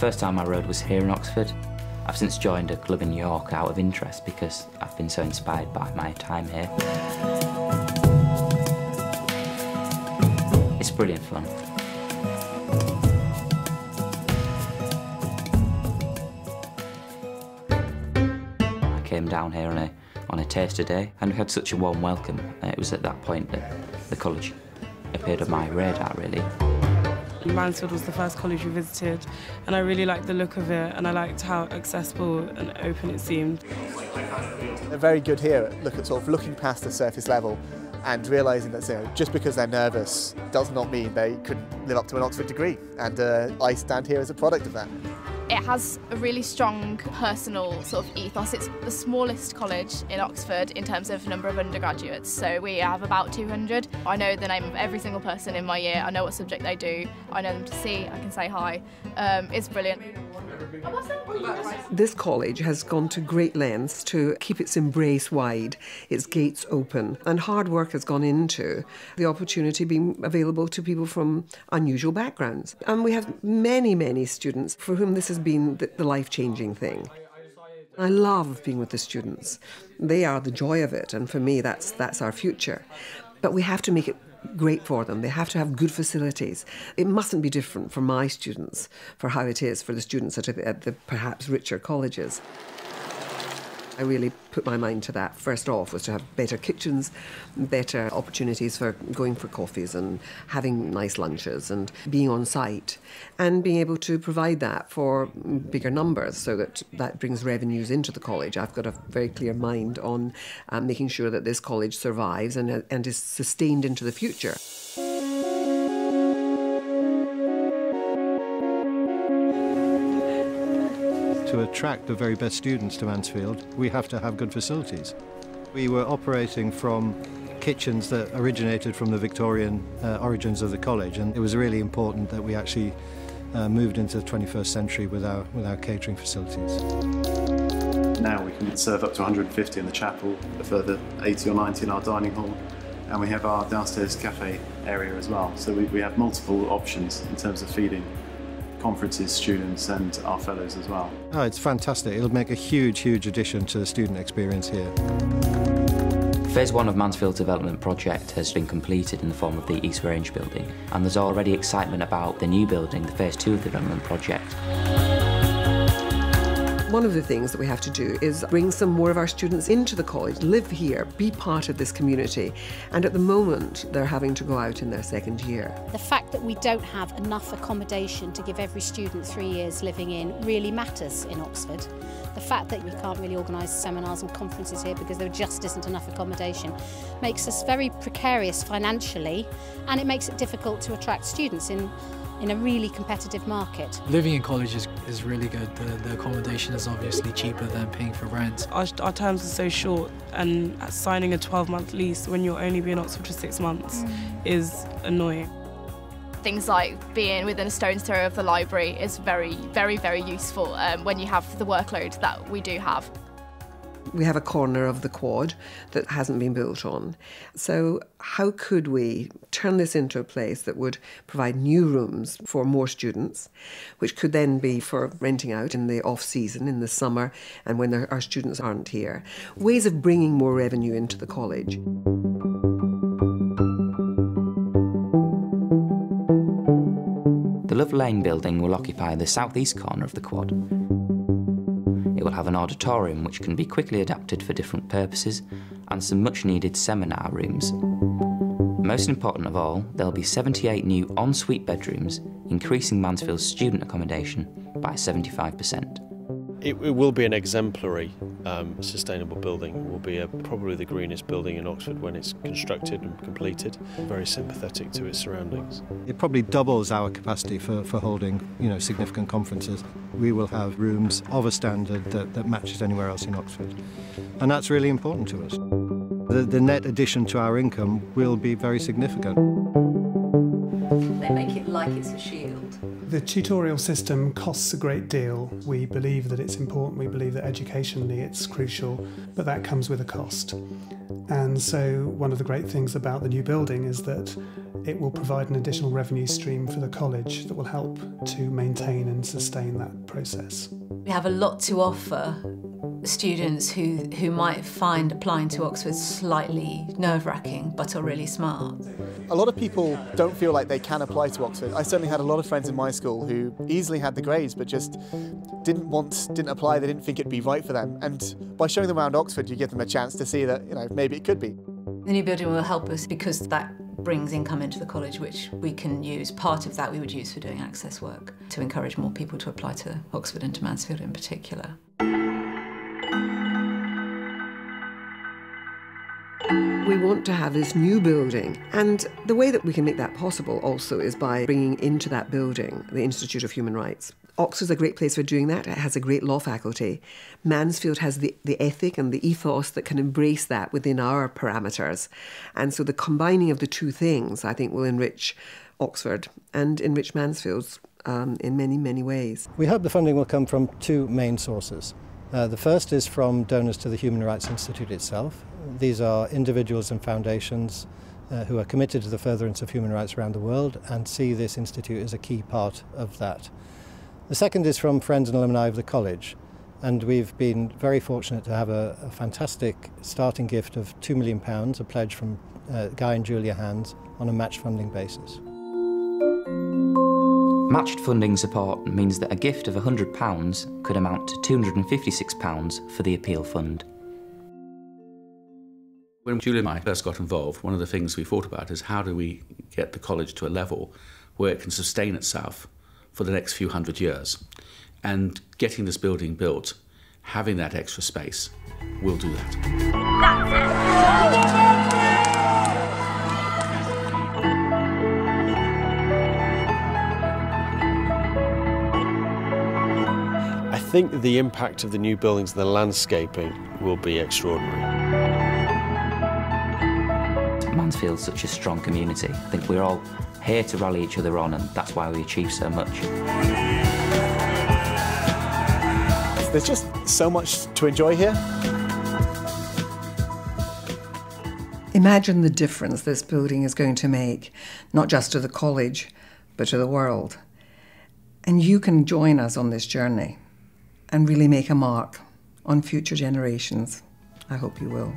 first time I rode was here in Oxford. I've since joined a club in York out of interest because I've been so inspired by my time here. It's brilliant fun. I came down here on a, on a taster day and we had such a warm welcome. Uh, it was at that point that the college appeared on my radar really. Mansfield was the first college we visited and I really liked the look of it and I liked how accessible and open it seemed. They're very good here look at sort of looking past the surface level and realising that you know, just because they're nervous does not mean they couldn't live up to an Oxford degree and uh, I stand here as a product of that. It has a really strong personal sort of ethos. It's the smallest college in Oxford in terms of number of undergraduates, so we have about 200. I know the name of every single person in my year, I know what subject they do, I know them to see, I can say hi. Um, it's brilliant. This college has gone to great lengths to keep its embrace wide, its gates open, and hard work has gone into the opportunity being available to people from unusual backgrounds. And we have many, many students for whom this has been the, life changing thing. I love being with the students. They are the joy of it, and for me, that's, that's our future. But we have to make it great for them. They have to have good facilities. It mustn't be different for my students, for how it is for the students at, at the perhaps richer colleges. I really put my mind to that. First off was to have better kitchens, better opportunities for going for coffees and having nice lunches and being on site and being able to provide that for bigger numbers so that that brings revenues into the college. I've got a very clear mind on um, making sure that this college survives and, and is sustained into the future. To attract the very best students to Mansfield, we have to have good facilities. We were operating from kitchens that originated from the Victorian uh, origins of the college, and it was really important that we actually uh, moved into the 21st century with our, with our catering facilities. Now we can serve up to 150 in the chapel, a further 80 or 90 in our dining hall, and we have our downstairs cafe area as well. So we, we have multiple options in terms of feeding conferences, students and our fellows as well. Oh, it's fantastic. It'll make a huge, huge addition to the student experience here. Phase one of Mansfield's development project has been completed in the form of the East Range building, and there's already excitement about the new building, the phase two of the development project. One of the things that we have to do is bring some more of our students into the college, live here, be part of this community. And at the moment, they're having to go out in their second year. The fact that we don't have enough accommodation to give every student three years living in really matters in Oxford. The fact that we can't really organise seminars and conferences here because there just isn't enough accommodation makes us very precarious financially and it makes it difficult to attract students in in a really competitive market. Living in college is, is really good. The, the accommodation is obviously cheaper than paying for rent. Our, our terms are so short and signing a 12 month lease when you'll only be in Oxford for six months mm. is annoying. Things like being within a stone's throw of the library is very, very, very useful um, when you have the workload that we do have. We have a corner of the quad that hasn't been built on. So, how could we turn this into a place that would provide new rooms for more students, which could then be for renting out in the off season, in the summer, and when our students aren't here? Ways of bringing more revenue into the college. The Love Lane building will occupy the southeast corner of the quad. It will have an auditorium which can be quickly adapted for different purposes and some much needed seminar rooms. Most important of all, there'll be 78 new ensuite bedrooms, increasing Mansfield's student accommodation by 75%. It, it will be an exemplary um, sustainable building. It will be a, probably the greenest building in Oxford when it's constructed and completed. Very sympathetic to its surroundings. It probably doubles our capacity for, for holding you know, significant conferences. We will have rooms of a standard that, that matches anywhere else in Oxford. And that's really important to us. The, the net addition to our income will be very significant. They make it like it's a shield. The tutorial system costs a great deal. We believe that it's important, we believe that educationally it's crucial, but that comes with a cost. And so, one of the great things about the new building is that it will provide an additional revenue stream for the college that will help to maintain and sustain that process. We have a lot to offer students who, who might find applying to Oxford slightly nerve-wracking but are really smart. A lot of people don't feel like they can apply to Oxford. I certainly had a lot of friends in my school who easily had the grades but just didn't want, didn't apply, they didn't think it'd be right for them. And by showing them around Oxford, you give them a chance to see that, you know, maybe it could be. The new building will help us because that brings income into the college which we can use. Part of that we would use for doing access work to encourage more people to apply to Oxford and to Mansfield in particular. We want to have this new building, and the way that we can make that possible also is by bringing into that building the Institute of Human Rights. Oxford's a great place for doing that. It has a great law faculty. Mansfield has the, the ethic and the ethos that can embrace that within our parameters. And so the combining of the two things, I think, will enrich Oxford and enrich Mansfield's um, in many, many ways. We hope the funding will come from two main sources. Uh, the first is from donors to the Human Rights Institute itself. These are individuals and foundations uh, who are committed to the furtherance of human rights around the world and see this institute as a key part of that. The second is from friends and alumni of the college, and we've been very fortunate to have a, a fantastic starting gift of £2 million, a pledge from uh, Guy and Julia Hands on a match funding basis. Matched funding support means that a gift of £100 could amount to £256 for the appeal fund. When Julie and I first got involved, one of the things we thought about is how do we get the college to a level where it can sustain itself for the next few hundred years. And getting this building built, having that extra space, will do that. Think the impact of the new buildings and the landscaping will be extraordinary. Mansfield's such a strong community. I think we're all here to rally each other on, and that's why we achieve so much. There's just so much to enjoy here. Imagine the difference this building is going to make, not just to the college, but to the world. And you can join us on this journey and really make a mark on future generations. I hope you will.